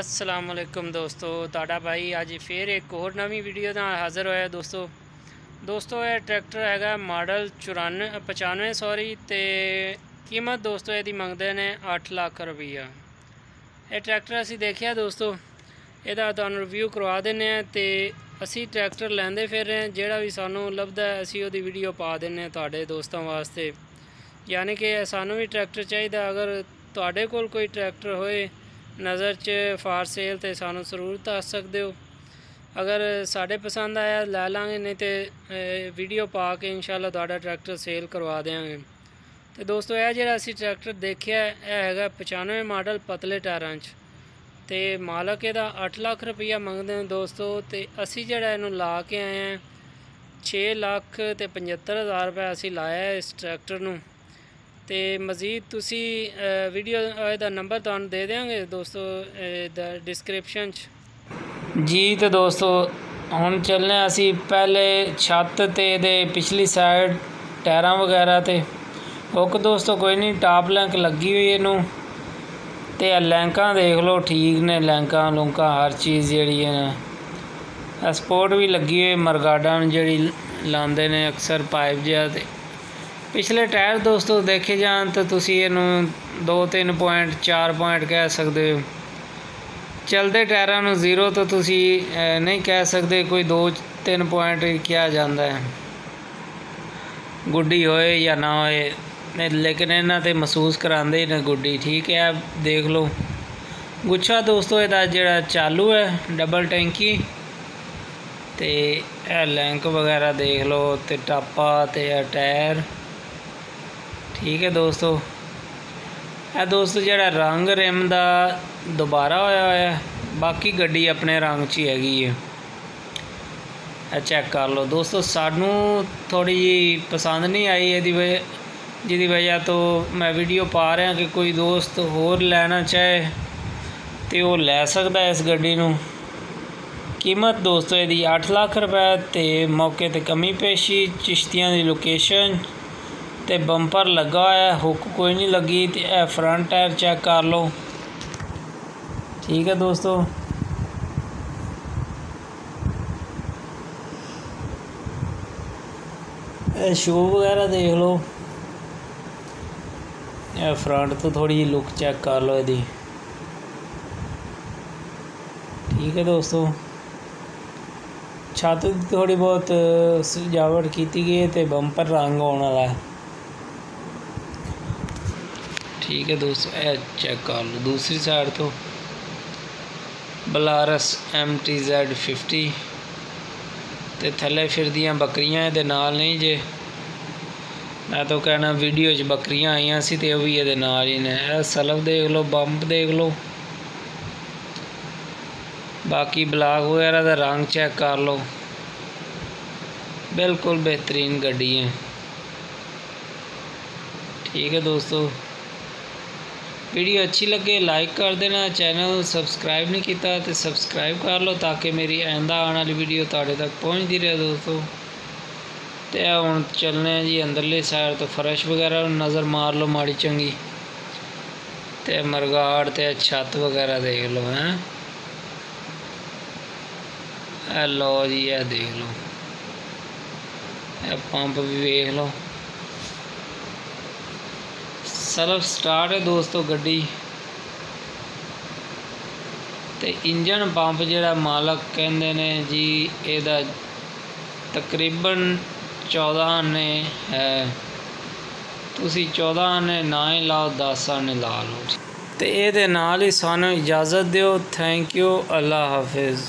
ਅਸਲਾਮ ਵਾਲੇਕੁਮ ਦੋਸਤੋ, ਤੁਹਾਡਾ ਭਾਈ ਅੱਜ ਫੇਰ ਇੱਕ ਹੋਰ ਨਵੀਂ ਵੀਡੀਓ ਨਾਲ ਹਾਜ਼ਰ ਹੋਇਆ ਦੋਸਤੋ। ਦੋਸਤੋ, ਇਹ ਟਰੈਕਟਰ ਹੈਗਾ ਮਾਡਲ 94 95 ਸੌਰੀ ਤੇ ਕੀਮਤ ਦੋਸਤੋ ਇਹਦੀ ਮੰਗਦੇ ਨੇ 8 ਲੱਖ ਰੁਪਈਆ। ਇਹ ਟਰੈਕਟਰ ਅਸੀਂ ਦੇਖਿਆ ਦੋਸਤੋ, ਇਹਦਾ ਤੁਹਾਨੂੰ ਰਿਵਿਊ ਕਰਵਾ ਦਿੰਨੇ ਆ ਤੇ ਅਸੀਂ ਟਰੈਕਟਰ ਲੈਂਦੇ ਫਿਰ ਰਹੇ ਜਿਹੜਾ ਵੀ ਸਾਨੂੰ ਲੱਭਦਾ ਅਸੀਂ ਉਹਦੀ ਵੀਡੀਓ ਪਾ ਦਿੰਨੇ ਆ ਤੁਹਾਡੇ ਦੋਸਤਾਂ ਵਾਸਤੇ। ਯਾਨੀ ਕਿ ਸਾਨੂੰ ਵੀ ਟਰੈਕਟਰ ਚਾਹੀਦਾ, ਅਗਰ ਤੁਹਾਡੇ ਕੋਲ ਕੋਈ ਟਰੈਕਟਰ ਹੋਏ ਨਜ਼ਰ 'ਚ ਫਾਰ ਸੇਲ ਤੇ ਸਾਨੂੰ ਜ਼ਰੂਰ ਦੱਸ ਸਕਦੇ ਹੋ। ਅਗਰ ਸਾਡੇ ਪਸੰਦ ਆਇਆ ਲੈ ਲਾਂਗੇ, ਨਹੀਂ ਤੇ ਵੀਡੀਓ ਪਾ ਕੇ ਇਨਸ਼ਾਅੱਲਾ ਤੁਹਾਡਾ ਟਰੈਕਟਰ ਸੇਲ ਕਰਵਾ ਦੇਵਾਂਗੇ ਤੇ ਦੋਸਤੋ, ਇਹ ਜਿਹੜਾ ਅਸੀਂ ਟਰੈਕਟਰ ਦੇਖਿਆ, ਇਹ ਹੈਗਾ 95 ਮਾਡਲ ਪਤਲੇ ਟਾਇਰਾਂ 'ਚ। ਤੇ ਮਾਲਕ ਇਹਦਾ 8 ਲੱਖ ਰੁਪਈਆ ਮੰਗਦੇ ਨੇ ਦੋਸਤੋ, ਤੇ ਅਸੀਂ ਜਿਹੜਾ ਇਹਨੂੰ ਲਾ ਕੇ ਆਏ ਹਾਂ 6 ਲੱਖ ਤੇ 75000 ਰੁਪਏ ਅਸੀਂ ਲਾਇਆ ਇਸ ਟਰੈਕਟਰ ਨੂੰ। ਤੇ ਮਜ਼ੀਦ ਤੁਸੀਂ ਵੀਡੀਓ ਇਹਦਾ ਨੰਬਰ ਤੁਹਾਨੂੰ ਦੇ ਦਿਆਂਗੇ ਦੋਸਤੋ ਦਾ ਡਿਸਕ੍ਰਿਪਸ਼ਨ 'ਚ। ਜੀ ਤੇ ਦੋਸਤੋ, ਹੁਣ ਚੱਲਨੇ ਹਾਂ ਅਸੀਂ ਪਹਿਲੇ ਛੱਤ ਤੇ ਇਹਦੇ ਪਿਛਲੀ ਸਾਈਡ ਟਾਇਰਾਂ ਵਗੈਰਾ ਤੇ। ਹੁੱਕ ਦੋਸਤੋ, ਕੋਈ ਨਹੀਂ ਟਾਪ ਲੈਂਕ ਲੱਗੀ ਹੋਈ ਇਹਨੂੰ। ਤੇ ਇਹ ਲੈਂਕਾਂ ਦੇਖ ਲਓ, ਠੀਕ ਨੇ ਲੈਂਕਾਂ ਲੁੰਕਾਂ, ਹਰ ਚੀਜ਼ ਜਿਹੜੀ ਹੈ ਨਾ। ਸਪੋਰਟ ਵੀ ਲੱਗੀ ਹੋਈ, ਮਰਗਾਡਾਂ ਨੂੰ ਜਿਹੜੀ ਲਾਉਂਦੇ ਨੇ ਅਕਸਰ ਪਾਈਪ ਜਿਹਾ ਤੇ। ਪਿਛਲੇ ਟਾਇਰ ਦੋਸਤੋ ਦੇਖੇ ਜਾਣ ਤਾਂ ਤੁਸੀਂ ਇਹਨੂੰ 2-3 ਪੁਆਇੰਟ 4 ਪੁਆਇੰਟ ਕਹਿ ਸਕਦੇ ਹੋ। ਚਲਦੇ ਟਾਇਰਾਂ ਨੂੰ ਜ਼ੀਰੋ ਤੋਂ ਤੁਸੀਂ ਨਹੀਂ ਕਹਿ ਸਕਦੇ ਕੋਈ 2-3 ਪੁਆਇੰਟ ਕਿਹਾ ਜਾਂਦਾ ਹੈ। ਗੁੱਡੀ ਹੋਏ ਜਾਂ ਨਾ ਹੋਏ ਲੇਕਿਨ ਇਹਨਾਂ ਤੇ ਮਹਿਸੂਸ ਕਰਾਉਂਦੇ ਹੀ ਨੇ ਗੁੱਡੀ, ਠੀਕ ਹੈ ਦੇਖ ਲਓ। ਗੁੱਛਾ ਦੋਸਤੋ ਇਹਦਾ ਜਿਹੜਾ ਚਾਲੂ ਹੈ ਡਬਲ ਟੈਂਕੀ ਤੇ ਇਹ ਲੈਂਕ ਵਗੈਰਾ ਦੇਖ ਲਓ, ਤੇ ਟਾਪਾ ਤੇ ਇਹ ਟਾਇਰ। ਠੀਕ ਹੈ ਦੋਸਤੋ। ਇਹ ਦੋਸਤੋ ਜਿਹੜਾ ਰੰਗ ਰਿਮ ਦਾ ਦੁਬਾਰਾ ਹੋਇਆ ਹੋਇਆ ਹੈ, ਬਾਕੀ ਗੱਡੀ ਆਪਣੇ ਰੰਗ 'ਚ ਹੀ ਹੈਗੀ ਹੈ। ਇਹ ਚੈੱਕ ਕਰ ਲਓ। ਦੋਸਤੋ ਸਾਨੂੰ ਥੋੜੀ ਜੀ ਪਸੰਦ ਨਹੀਂ ਆਈ ਇਹਦੀ ਵਜ੍ਹਾ ਜਿਹਦੀ ਵਜ੍ਹਾ ਤੋਂ ਮੈਂ ਵੀਡੀਓ ਪਾ ਰਿਹਾ ਕਿ ਕੋਈ ਦੋਸਤ ਹੋਰ ਲੈਣਾ ਚਾਹੇ ਤੇ ਉਹ ਲੈ ਸਕਦਾ ਇਸ ਗੱਡੀ ਨੂੰ। ਕੀਮਤ ਦੋਸਤੋ ਇਹਦੀ 8 ਲੱਖ ਰੁਪਏ ਤੇ ਮੌਕੇ ਤੇ ਕਮੀ ਪੇਸ਼ੀ ਚਿਸ਼ਤੀਆਂ ਦੀ ਲੋਕੇਸ਼ਨ ਤੇ ਬੰਪਰ ਲੱਗਾ ਹੋਇਆ ਹੈ, ਹੁੱਕ ਕੋਈ ਨਹੀਂ ਲੱਗੀ ਤੇ ਇਹ ਫਰੰਟ ਟਾਇਰ ਚੈੱਕ ਕਰ ਲਓ। ਠੀਕ ਹੈ ਦੋਸਤੋ। ਇਹ ਸ਼ੋ ਵਗੈਰਾ ਦੇਖ ਲਓ। ਇਹ ਫਰੰਟ ਤੋਂ ਥੋੜੀ ਜਿਹੀ ਲੁੱਕ ਚੈੱਕ ਕਰ ਲਓ ਇਹਦੀ। ਠੀਕ ਹੈ ਦੋਸਤੋ। ਛੱਤ ਦੀ ਥੋੜੀ ਬਹੁਤ ਸਜਾਵਟ ਕੀਤੀ ਗਈ ਹੈ ਤੇ ਬੰਪਰ ਰੰਗ ਆਉਣ ਵਾਲਾ ਹੈ। ਠੀਕ ਹੈ ਦੋਸਤੋ, ਇਹ ਚੈੱਕ ਕਰ ਲਓ। ਦੂਸਰੀ ਸਾਈਡ ਤੋਂ ਬਲਾਰਸ MTZ50 ਤੇ ਥੱਲੇ ਫਿਰਦੀਆਂ ਬੱਕਰੀਆਂ, ਇਹਦੇ ਨਾਲ ਨਹੀਂ ਜੇ। ਮੈਂ ਤਾਂ ਕਹਿਣਾ ਵੀਡੀਓ 'ਚ ਬੱਕਰੀਆਂ ਆਈਆਂ ਸੀ ਤੇ ਉਹ ਵੀ ਇਹਦੇ ਨਾਲ ਹੀ ਨੇ। ਇਹ ਸਲਫ ਦੇਖ ਲਓ ਬੰਪ ਦੇਖ ਲਓ। ਬਾਕੀ ਬਲਾਕ ਵਗੈਰਾ ਦਾ ਰੰਗ ਚੈੱਕ ਕਰ ਲਓ। ਬਿਲਕੁਲ ਬਿਹਤਰੀਨ ਗੱਡੀ ਹੈ। ਠੀਕ ਹੈ ਦੋਸਤੋ। ਵੀਡੀਓ ਅੱਛੀ ਲੱਗੇ ਲਾਈਕ ਕਰ ਦੇਣਾ ਚੈਨਲ ਨੂੰ ਸਬਸਕ੍ਰਾਈਬ ਨਹੀਂ ਕੀਤਾ ਤੇ ਸਬਸਕ੍ਰਾਈਬ ਕਰ ਲਓ ਤਾਂ ਕਿ ਮੇਰੀ ਆਇੰਦਾ ਆਉਣ ਵਾਲੀ ਵੀਡੀਓ ਤੁਹਾਡੇ ਤੱਕ ਪਹੁੰਚਦੀ ਰਹੇ ਦੋਸਤੋ। ਤੇ ਇਹ ਹੁਣ ਚੱਲਨੇ ਆ ਜੀ ਅੰਦਰਲੇ ਸਾਈਡ ਤੋਂ ਫਰਸ਼ ਵਗੈਰਾ ਨੂੰ ਨਜ਼ਰ ਮਾਰ ਲਓ ਮਾੜੀ ਚੰਗੀ। ਤੇ ਮਰਗਾੜ ਤੇ ਛੱਤ ਵਗੈਰਾ ਦੇਖ ਲਓ ਹੈ। ਇਹ ਲਓ ਜੀ ਇਹ ਦੇਖ ਲਓ। ਇਹ ਪੰਪ ਵੀ ਵੇਖ ਲਓ। ਸਲਫ ਸਟਾਰਟ ਹੈ ਦੋਸਤੋ ਗੱਡੀ। ਤੇ ਇੰਜਨ ਪੰਪ ਜਿਹੜਾ ਮਾਲਕ ਕਹਿੰਦੇ ਨੇ ਜੀ, ਇਹਦਾ ਤਕਰੀਬਨ 14 ਆਨੇ ਹੈ। ਤੁਸੀਂ 14 ਆਨੇ ਨਾ ਹੀ ਲਾਓ 10 ਆਨੇ ਲਾ ਲਓ। ਤੇ ਇਹਦੇ ਨਾਲ ਹੀ ਸਾਨੂੰ ਇਜਾਜ਼ਤ ਦਿਓ। ਥੈਂਕ ਯੂ ਅੱਲਾ ਹਾਫਿਜ਼।